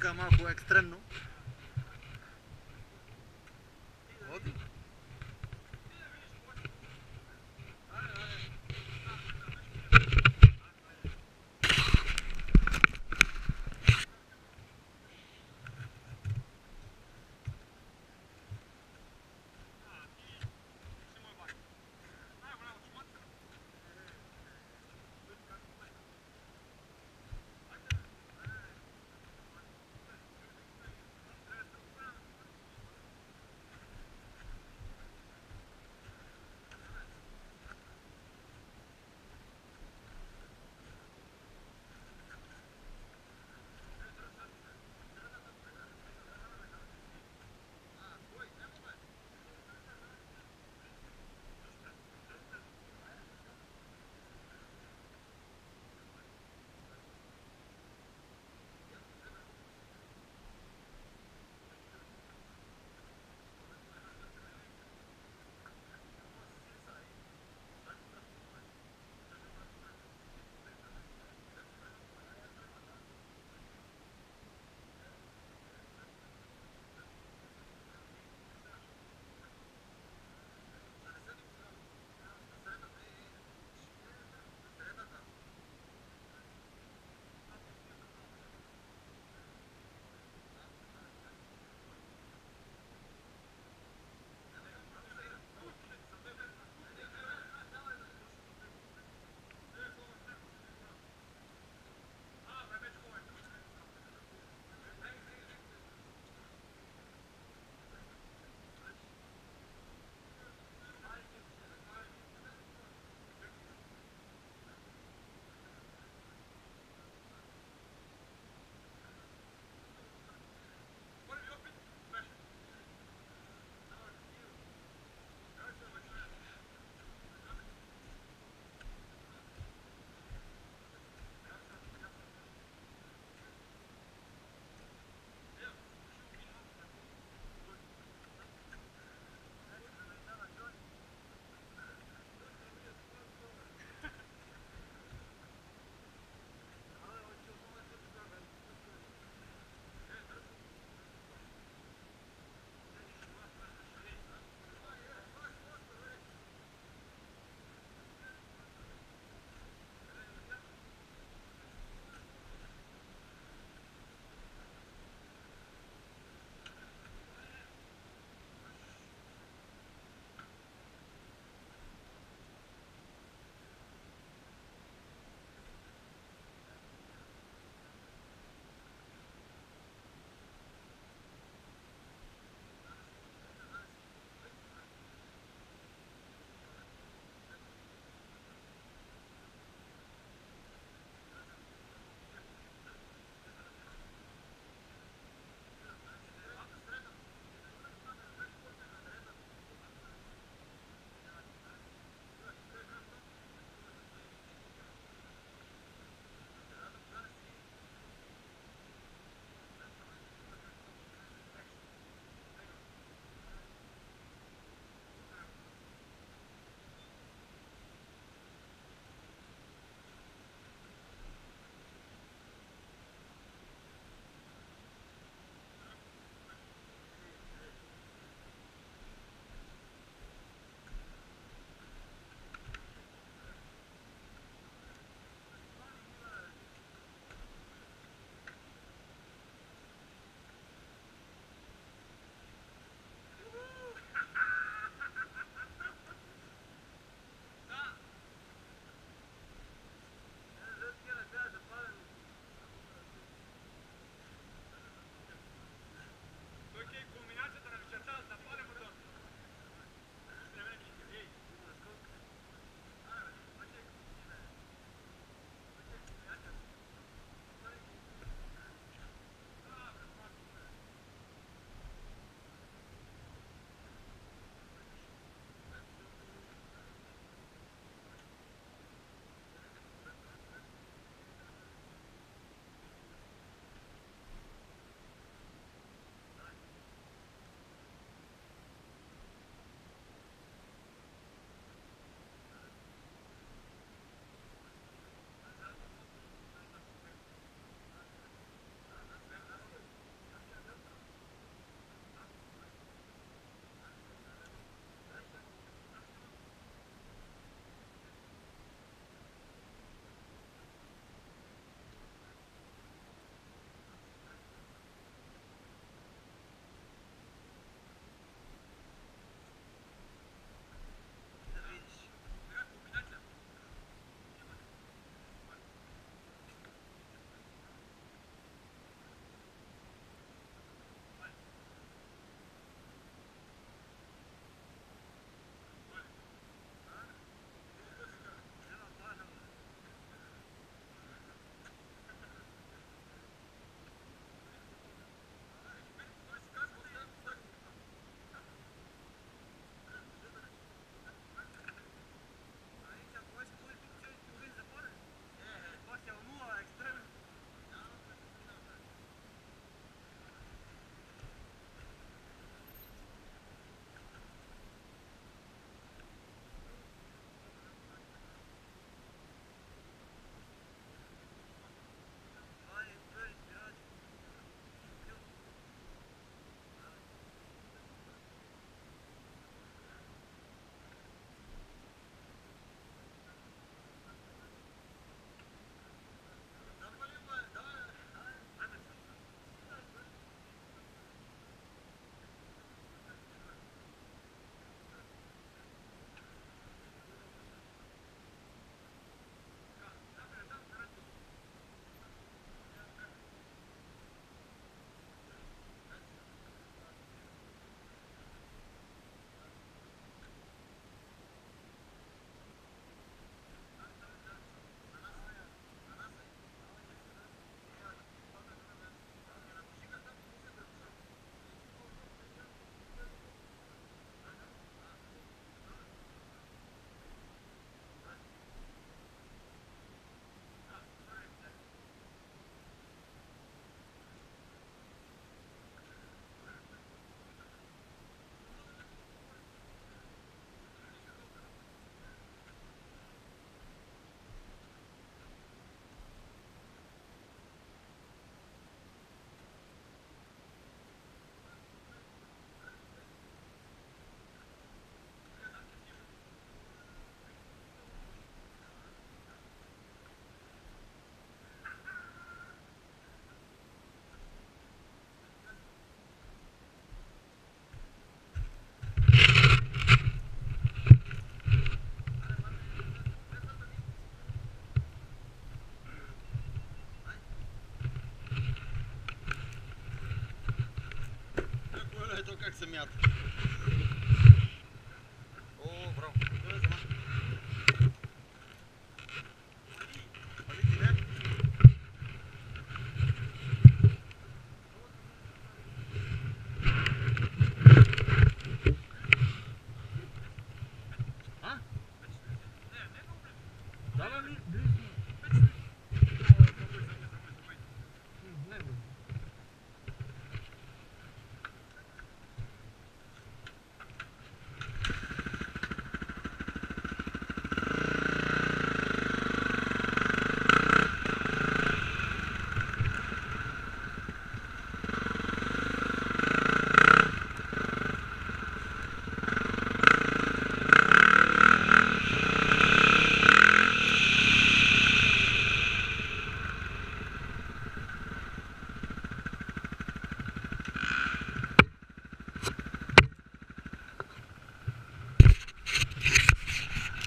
kama fue externo как се мята. О, браво.